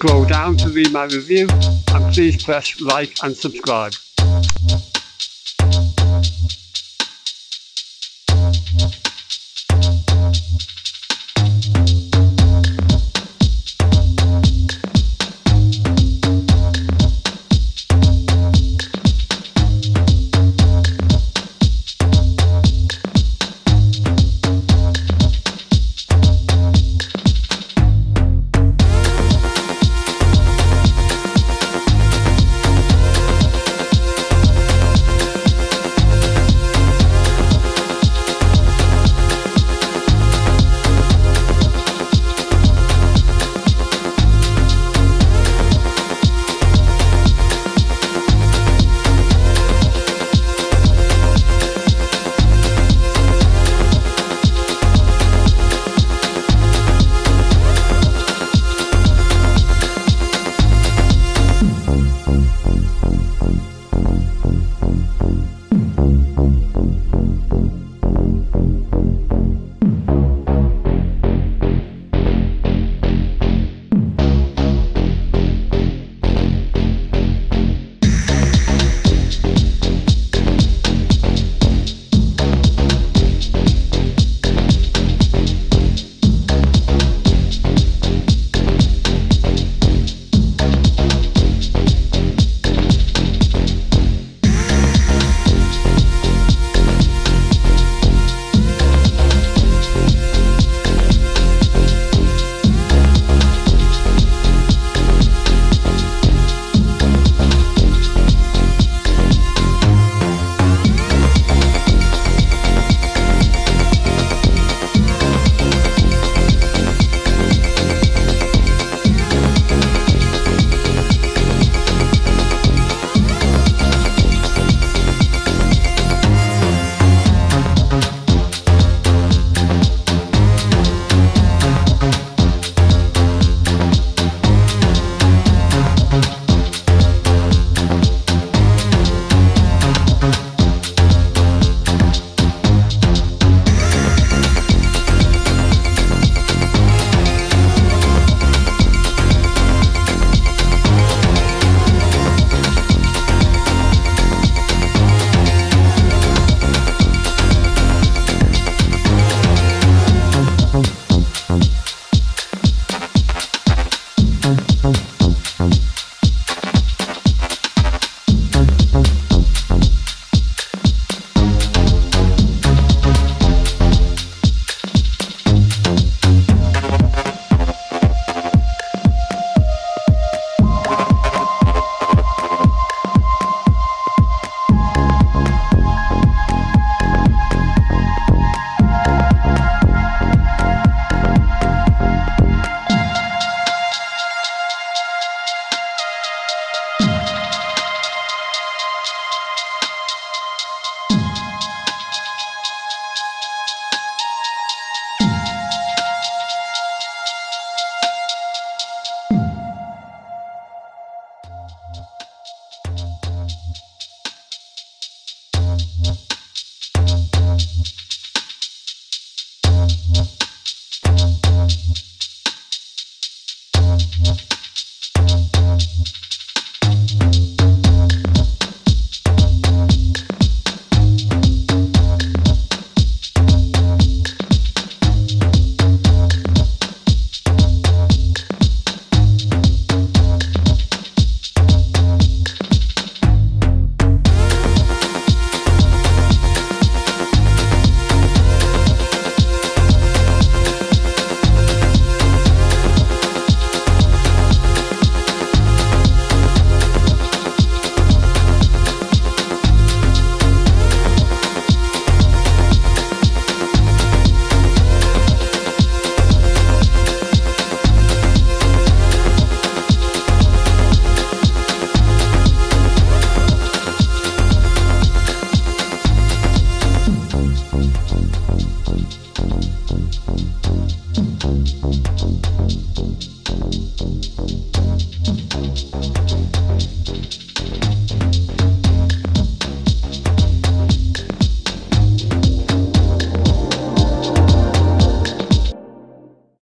Scroll down to read my review and please press like and subscribe. Yeah. Thank you.